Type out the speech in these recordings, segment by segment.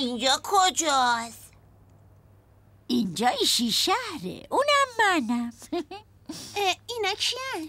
اینجا کجاست؟ اینجا ایشی شهره. اونم منم. اینا کیان؟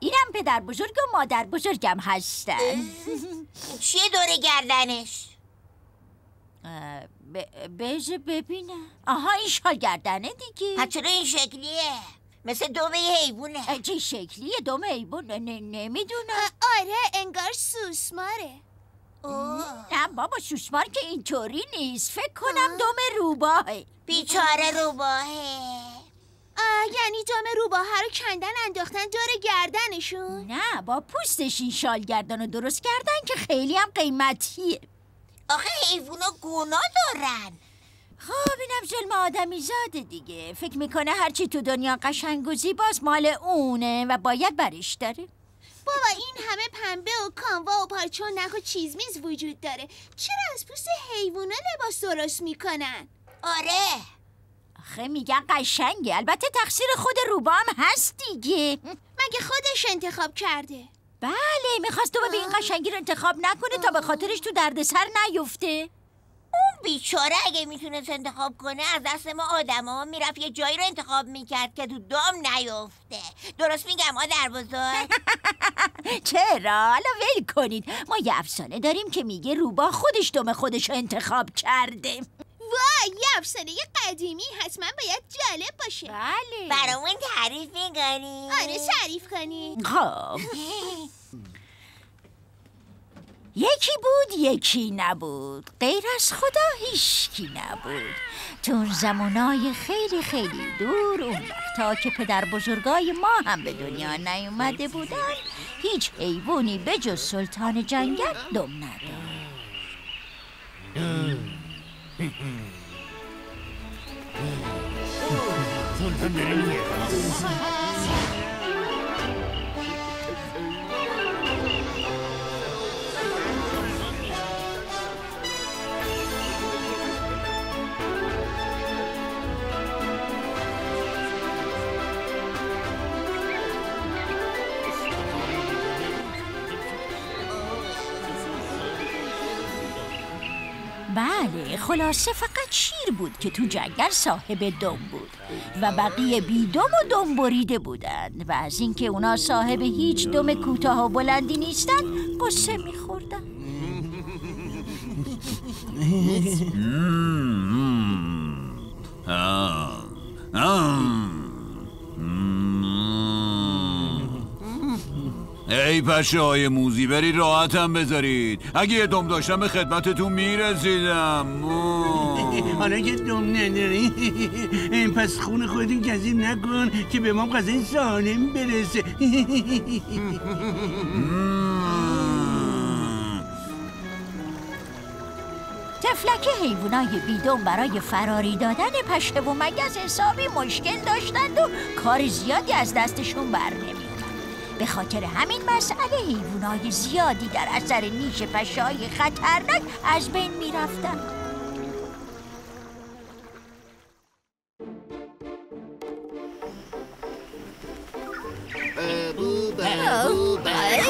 اینم پدر بزرگ و مادر بزرگم هستن. چیه دور گردنش؟ بذار ببینم آها این شال گردنه دیگه. پس چرا این شکلیه؟ مثل دومه حیوونه چه شکلیه؟ دوم ایبون نمی‌دونم. آره انگار سوسماره. نه بابا سوسمار که اینطوری نیست. فکر کنم دوم روباه بیچاره روباهه. آه یعنی دام روباها رو کندن انداختن دور گردنشون؟ نه با پوستش این شال گردن رو درست کردن که خیلی هم قیمتیه. آخه حیوونا گونا دارن. خب اینم ظلم آدمی زاده دیگه. فکر می‌کنه هرچی تو دنیا قشنگ و زیباست مال اونه و باید برش داره. بابا این همه پنبه و کانوا و پارچه و نخ و چیز میز وجود داره. چرا از پوست حیوونا لباس درست می‌کنن؟ آره. آخه میگن قشنگه. البته تقصیر خود روبا هم هست دیگه. مگه خودش انتخاب کرده؟ بله می‌خواست تو به این قشنگی رو انتخاب نکنه تا به خاطرش تو دردسر نیفته. اون بیچاره اگه می‌تونست انتخاب کنه از دست ما آدما می‌رفت یه جایی رو انتخاب می‌کرد که تو دام نیفته. درست میگم مادر بزرگ؟ چرا؟ حالا ول کنید. ما یه افسانه داریم که میگه روبا خودش دم خودش رو انتخاب کرده. وای یه افسانه قدیمی حتما باید جالب باشه. بله. برامون تعریف می‌کنی؟ آره تعریف کنی. خب. یکی بود یکی نبود. غیر از خدا هیچکی نبود. تو اون زمانای خیلی خیلی دور اون وقتا که پدر بزرگای ما هم به دنیا نیومده بودن هیچ حیوانی به جز سلطان جنگل دم نداشت بله خلاصه فقط شیر بود که تو جنگل صاحب دم بود و بقیه بی دم و دم بریده بودند و از اینکه اونا صاحب هیچ دم کوتاه و بلندی نیستن قصه میخوردن. آه. ای پشه های موزی بری راحتم بذارید. اگه یه دم داشتم به خدمتتون می‌رسیدم. حالا که دم نداری؟ پس خون خودتون کذیب نکن که به ما غذای سالم برسه. تفلک حیوانای بیدم برای فراری دادن پشه و مگس حسابی مشکل داشتند و کار زیادی از دستشون بر نمیومد به خاطر همین مسئله حیوانای زیادی در اثر نیش پشه های خطرناک از بین می‌رفتن.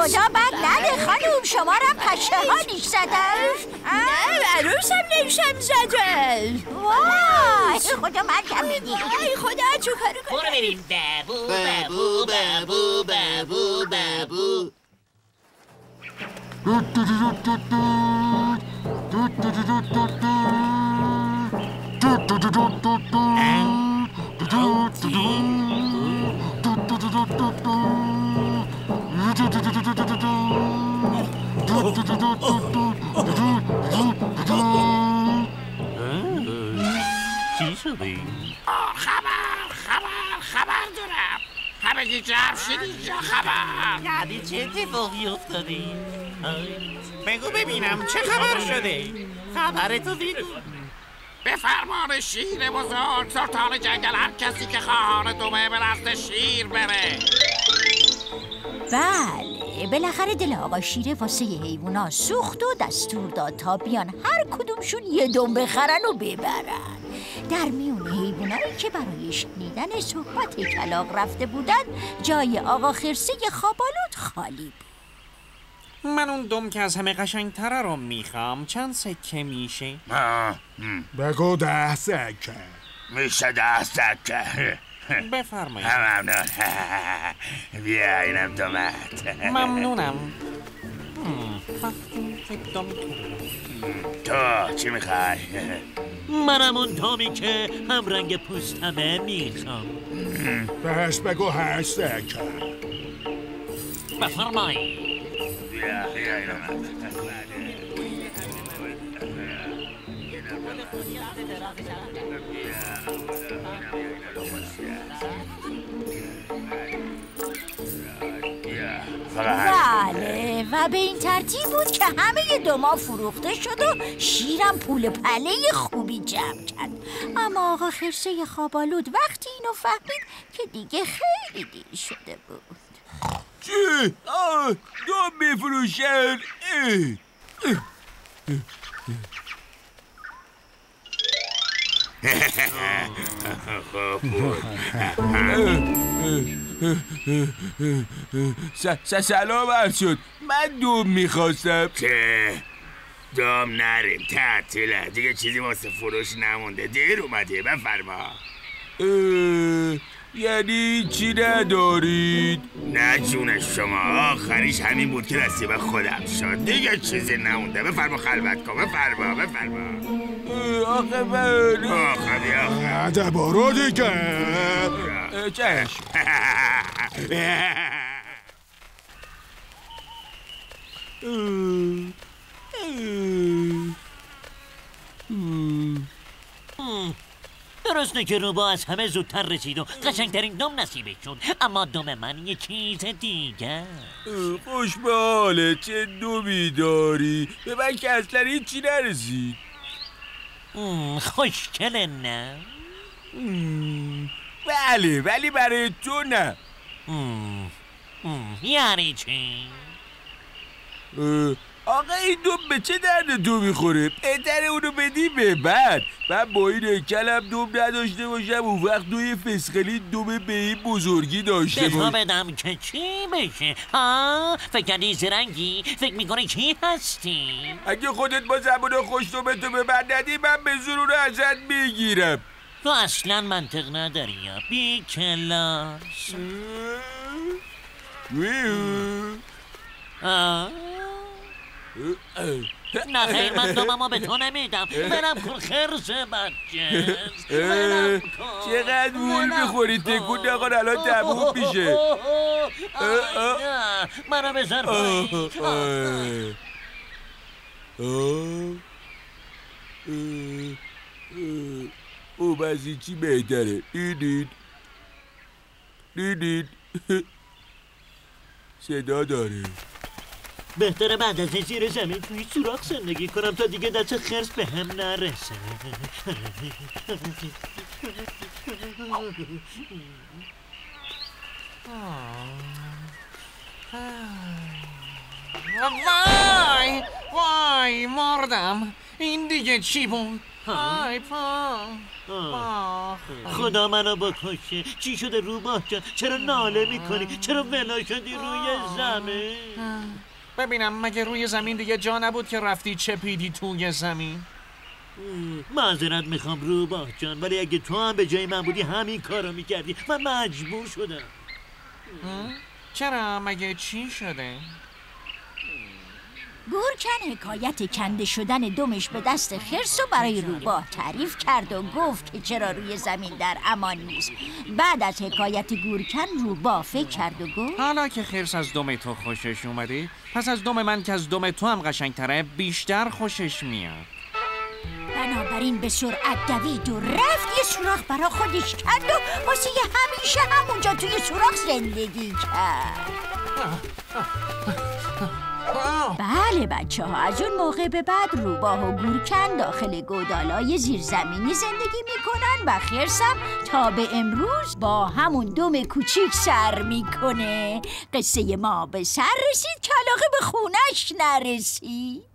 خدا بد نده خانوم شما را پشه ها نیش زدن نه عروسم نیشم زده وای خدا مرگم میدی. ای خدا چو کارو کن برو بریم. بابو بابو بابو بابو بابو چی؟ شده؟ خبر خبر خبر دارم. همگی جمع شدید یا خبر. یعنی چه اتفاقی افتاده؟ بگو ببینم چه خبر شده خبر تو بگو به فرمان شیر بزرگ سلطان جنگل هر کسی که خواهان دومه به نزد شیر بره. بله بالاخره دل آقا شیره واسه حیوونا سوخت و دستور داد تا بیان هر کدومشون یه دم بخرن و ببرن. در میون حیوانایی که برای شنیدن صحبت کلاق رفته بودن جای آقا خرسه خوابالود خالی بود. من اون دم که از همه قشنگتره رو می‌خوام. چند سکه میشه؟ بگو ده سکه. میشه ده سکه. بفرمایید. ممنون. بیا اینم دومت ممنونم. تو چی می‌خوای؟ منم اون دامی که هم رنگ پوستمه می‌خوام. بهش بگو بیا اینم فقط و به این ترتیب بود که همه دما فروخته شد و شیرم پول پله خوبی جمع کرد اما آقا خرسه خوابالود وقتی اینو فهمید که دیگه خیلی دیر شده بود چی؟ آه دوم میفروشن اه. س- س- سلام شد من دوم می‌خواستم. که دام نریم. تعطیله. دیگه چیزی واسه فروش نمونده. دیر اومده بفرما. یعنی چی ندارید؟ نه جون شما. آخریش همین بود که نصیب خودم شد. دیگه چیزی نمونده. بفرما خلوت کن. بفرما بفرما. آخه من آخه بیا عده برو دیگه. چشم. درسته که روبا از همه زودتر رسید و قشنگترین دم نصیبش شد. اما دم من یه چیز دیگه خوش به حاله چه دومی داری؟ به من که اصلا هیچی نرسید. خوشکله نه. بله ولی برای تو نه. یعنی چی؟ آقا این دوم به چه درد تو می‌خوره؟ بهتره اونو بدی به بعد. من با این هیکلم دوم نداشته باشم. اون وقت دوی فسخلی دوم به این بزرگی داشته به تو باش بدم که چی بشه؟ ها فکر کردی زرنگی فکر می‌کنی کی هستی؟ اگه خودت با زبون خوش تو به تو به من ندی من به زور اونو ازت می‌گیرم. تو اصلا منطق نداری یا؟ بی کلاس. آه؟ نه خیر من دوممو به تو نمیدم. برم کن خرس بچه. چقدر وول برم می‌خوری. تکون نخور الان تموم میشه. نه. منو بذار پایین. او از این چی بهتره؟ دیدید؟ دیدید؟ صدا داره. بهتره بعد از این زیر زمین توی سوراخ زندگی کنم تا دیگه دست خرس به هم نرسه. وای وای مردم. این دیگه چی بود؟ وای پا. خدا منو بکشه. چی شده روباه جان؟ چرا ناله می‌کنی؟ چرا ولا شدی روی زمین؟ ببینم مگه روی زمین دیگه جا نبود که رفتی چپیدی توی زمین؟ معذرت می‌خوام روباه جان ولی اگه تو هم به جای من بودی همین کارو می‌کردی من مجبور شدم. چرا؟ مگه چی شده؟ گورکن حکایت کنده شدن دمش به دست خرس و برای روباه تعریف کرد و گفت که چرا روی زمین در امان نیست. بعد از حکایت گورکن روباه فکر کرد و گفت حالا که خرس از دم تو خوشش اومده پس از دم من که از دم تو هم قشنگتره بیشتر خوشش میاد. بنابراین به سرعت دوید و رفت یه سوراخ برا خودش کرد و واسه همیشه همونجا توی سوراخ زندگی کرد. بله بچه ها از اون موقع به بعد روباه و گورکن داخل گودالای زیرزمینی زندگی می‌کنن و خرسم تا به امروز با همون دم کوچیک سر می‌کنه. قصه ما به سر رسید که علاقه به خونش نرسید.